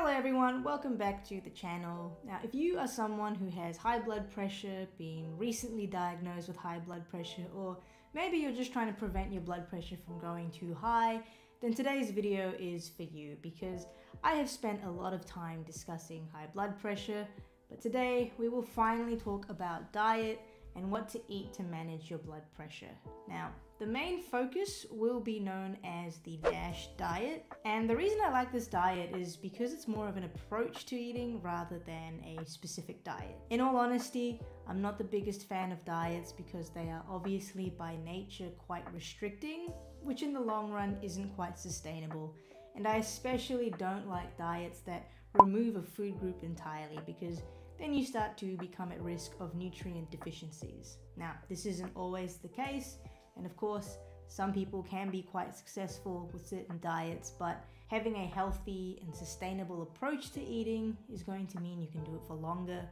Hello everyone, welcome back to the channel. Now if you are someone who has high blood pressure, been recently diagnosed with high blood pressure, or maybe you're just trying to prevent your blood pressure from going too high, then today's video is for you because I have spent a lot of time discussing high blood pressure, but today we will finally talk about diet and what to eat to manage your blood pressure. Now, the main focus will be known as the DASH diet, and the reason I like this diet is because it's more of an approach to eating rather than a specific diet. In all honesty, I'm not the biggest fan of diets because they are obviously by nature quite restricting, which in the long run isn't quite sustainable. And I especially don't like diets that remove a food group entirely because then you start to become at risk of nutrient deficiencies. Now, this isn't always the case, and of course, some people can be quite successful with certain diets, but having a healthy and sustainable approach to eating is going to mean you can do it for longer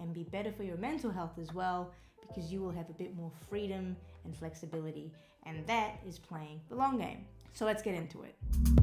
and be better for your mental health as well because you will have a bit more freedom and flexibility, and that is playing the long game. So let's get into it.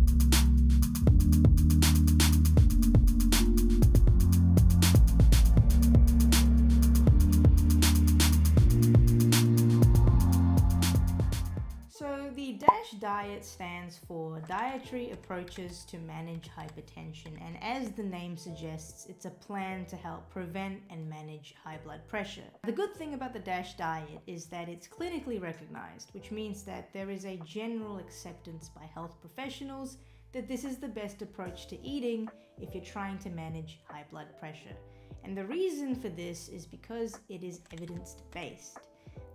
Diet stands for Dietary Approaches to Manage Hypertension, and as the name suggests, it's a plan to help prevent and manage high blood pressure. The good thing about the DASH diet is that it's clinically recognized, which means that there is a general acceptance by health professionals that this is the best approach to eating if you're trying to manage high blood pressure. And the reason for this is because it is evidence based.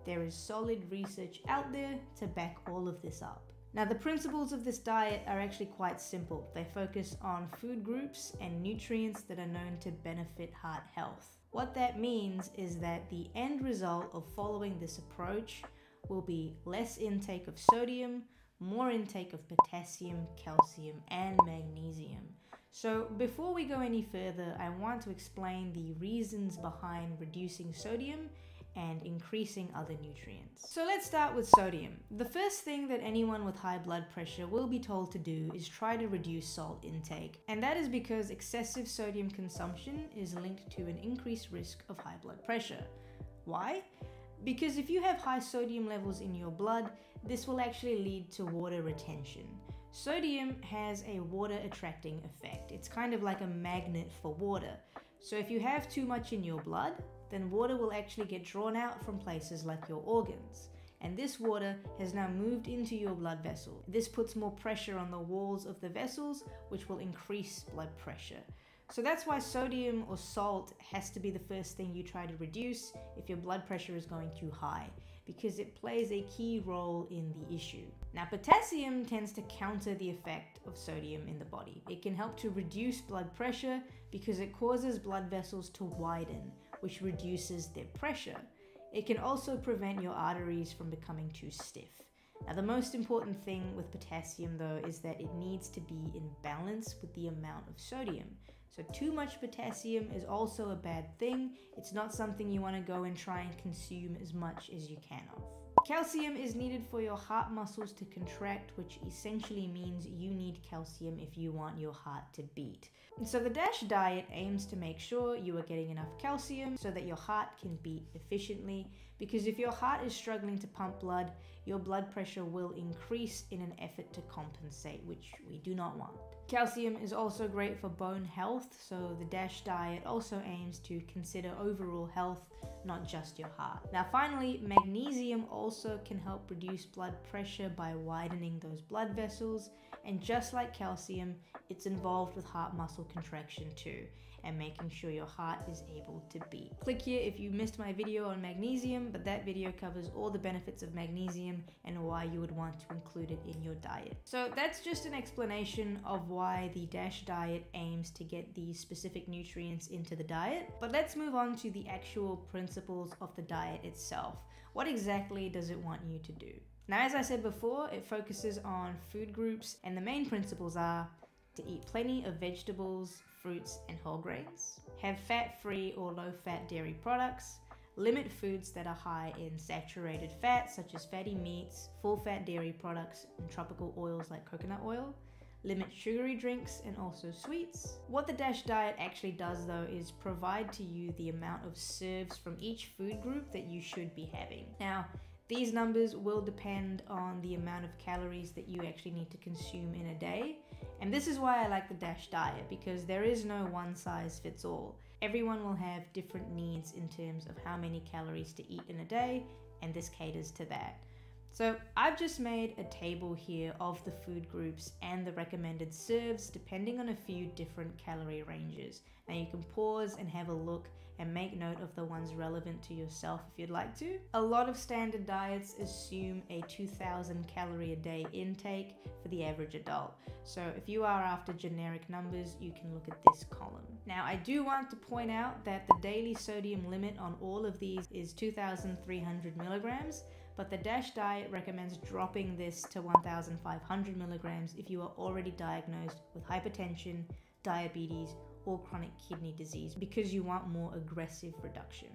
There is solid research out there to back all of this up. Now, the principles of this diet are actually quite simple. They focus on food groups and nutrients that are known to benefit heart health. What that means is that the end result of following this approach will be less intake of sodium, more intake of potassium, calcium, and magnesium. So, before we go any further, I want to explain the reasons behind reducing sodium and increasing other nutrients. So let's start with sodium. The first thing that anyone with high blood pressure will be told to do is try to reduce salt intake. And that is because excessive sodium consumption is linked to an increased risk of high blood pressure. Why? Because if you have high sodium levels in your blood, this will actually lead to water retention. Sodium has a water attracting effect. It's kind of like a magnet for water. So if you have too much in your blood, then water will actually get drawn out from places like your organs. And this water has now moved into your blood vessel. This puts more pressure on the walls of the vessels, which will increase blood pressure. So that's why sodium or salt has to be the first thing you try to reduce if your blood pressure is going too high, because it plays a key role in the issue. Now, potassium tends to counter the effect of sodium in the body. It can help to reduce blood pressure because it causes blood vessels to widen, which reduces their pressure. It can also prevent your arteries from becoming too stiff. Now, the most important thing with potassium, though, is that it needs to be in balance with the amount of sodium. So, too much potassium is also a bad thing. It's not something you want to go and try and consume as much as you can of. Calcium is needed for your heart muscles to contract, which essentially means you need calcium if you want your heart to beat. So the DASH diet aims to make sure you are getting enough calcium so that your heart can beat efficiently. Because if your heart is struggling to pump blood, your blood pressure will increase in an effort to compensate, which we do not want. Calcium is also great for bone health, so the DASH diet also aims to consider overall health, not just your heart. Now, finally, magnesium also can help reduce blood pressure by widening those blood vessels, and just like calcium, it's involved with heart muscle contraction too and making sure your heart is able to beat. Click here if you missed my video on magnesium, but that video covers all the benefits of magnesium and why you would want to include it in your diet. So that's just an explanation of why the DASH diet aims to get these specific nutrients into the diet. But let's move on to the actual principles of the diet itself. What exactly does it want you to do? Now, as I said before, it focuses on food groups, and the main principles are to eat plenty of vegetables, fruits, and whole grains, have fat free or low fat dairy products, limit foods that are high in saturated fat, such as fatty meats, full fat dairy products, and tropical oils like coconut oil, limit sugary drinks and also sweets. What the DASH diet actually does though is provide to you the amount of serves from each food group that you should be having. Now, these numbers will depend on the amount of calories that you actually need to consume in a day. And this is why I like the DASH diet because there is no one size fits all. Everyone will have different needs in terms of how many calories to eat in a day, and this caters to that. So I've just made a table here of the food groups and the recommended serves depending on a few different calorie ranges. Now you can pause and have a look and make note of the ones relevant to yourself if you'd like to. A lot of standard diets assume a 2000 calorie a day intake for the average adult. So if you are after generic numbers, you can look at this column. Now I do want to point out that the daily sodium limit on all of these is 2300 milligrams but the DASH diet recommends dropping this to 1,500 milligrams if you are already diagnosed with hypertension, diabetes, or chronic kidney disease because you want more aggressive reduction.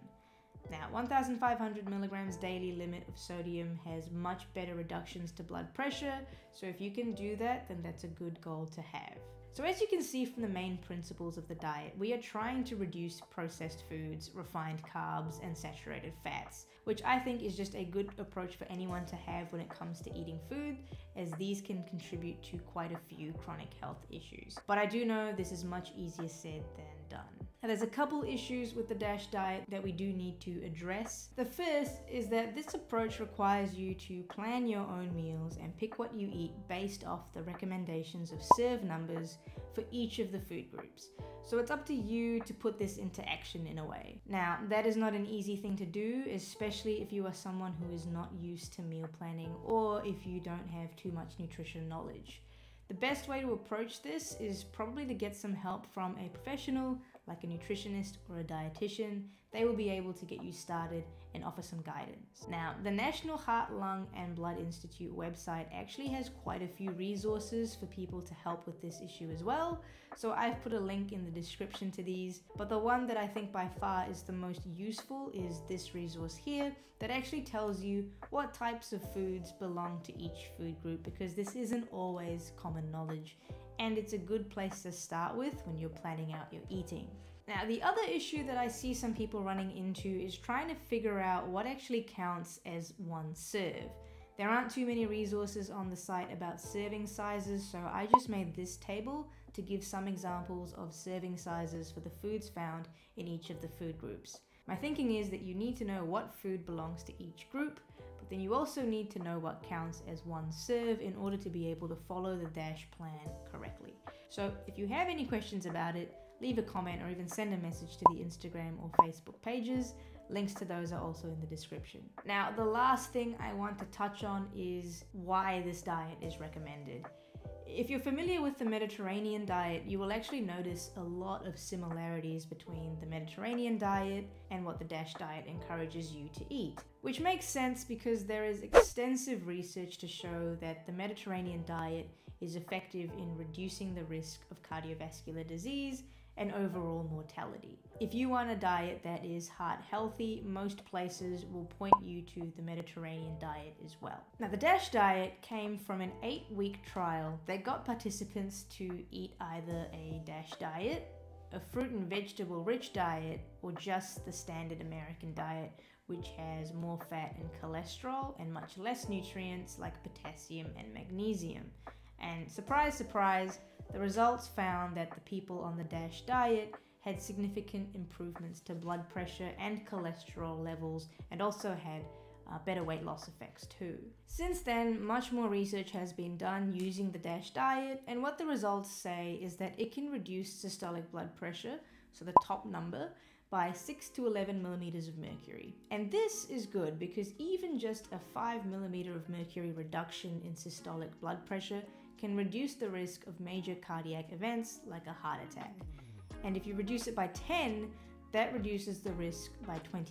Now, 1,500 milligrams daily limit of sodium has much better reductions to blood pressure, so if you can do that, then that's a good goal to have. So as you can see from the main principles of the diet, we are trying to reduce processed foods, refined carbs, and saturated fats, which I think is just a good approach for anyone to have when it comes to eating food, as these can contribute to quite a few chronic health issues. But I do know this is much easier said than done. There's a couple issues with the DASH diet that we do need to address. The first is that this approach requires you to plan your own meals and pick what you eat based off the recommendations of serve numbers for each of the food groups. So it's up to you to put this into action in a way. Now, that is not an easy thing to do, especially if you are someone who is not used to meal planning or if you don't have too much nutrition knowledge. The best way to approach this is probably to get some help from a professional like a nutritionist or a dietitian. They will be able to get you started and offer some guidance. Now, the National Heart, Lung and Blood Institute website actually has quite a few resources for people to help with this issue as well. So I've put a link in the description to these, but the one that I think by far is the most useful is this resource here that actually tells you what types of foods belong to each food group because this isn't always common knowledge and it's a good place to start with when you're planning out your eating. Now, the other issue that I see some people running into is trying to figure out what actually counts as one serve. There aren't too many resources on the site about serving sizes, so I just made this table to give some examples of serving sizes for the foods found in each of the food groups. My thinking is that you need to know what food belongs to each group, then you also need to know what counts as one serve in order to be able to follow the DASH plan correctly. So if you have any questions about it, leave a comment or even send a message to the Instagram or Facebook pages. Links to those are also in the description. Now, the last thing I want to touch on is why this diet is recommended. If you're familiar with the Mediterranean diet, you will actually notice a lot of similarities between the Mediterranean diet and what the DASH diet encourages you to eat. Which makes sense because there is extensive research to show that the Mediterranean diet is effective in reducing the risk of cardiovascular disease and overall mortality. If you want a diet that is heart healthy, most places will point you to the Mediterranean diet as well. Now, the DASH diet came from an eight week trial that got participants to eat either a DASH diet, a fruit and vegetable rich diet, or just the standard American diet, which has more fat and cholesterol and much less nutrients like potassium and magnesium. And surprise, surprise, the results found that the people on the DASH diet had significant improvements to blood pressure and cholesterol levels and also had uh, better weight loss effects too. Since then, much more research has been done using the DASH diet, and what the results say is that it can reduce systolic blood pressure, so the top number, by 6 to 11 millimeters of mercury. And this is good because even just a 5 millimeter of mercury reduction in systolic blood pressure can reduce the risk of major cardiac events like a heart attack. And if you reduce it by 10, that reduces the risk by 20%.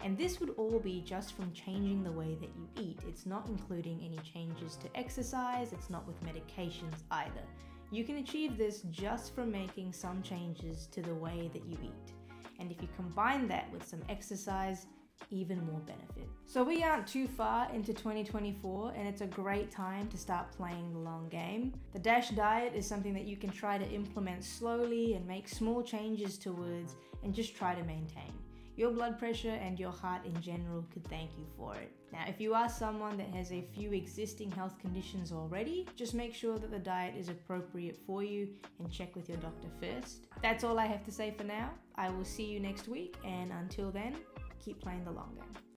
And this would all be just from changing the way that you eat. It's not including any changes to exercise, it's not with medications either. You can achieve this just from making some changes to the way that you eat. And if you combine that with some exercise, even more benefit. So we aren't too far into 2024 and it's a great time to start playing the long game. The DASH diet is something that you can try to implement slowly and make small changes towards and just try to maintain. Your blood pressure and your heart in general could thank you for it. Now, if you are someone that has a few existing health conditions already, just make sure that the diet is appropriate for you and check with your doctor first. That's all I have to say for now. I will see you next week, and until then, keep playing the long game.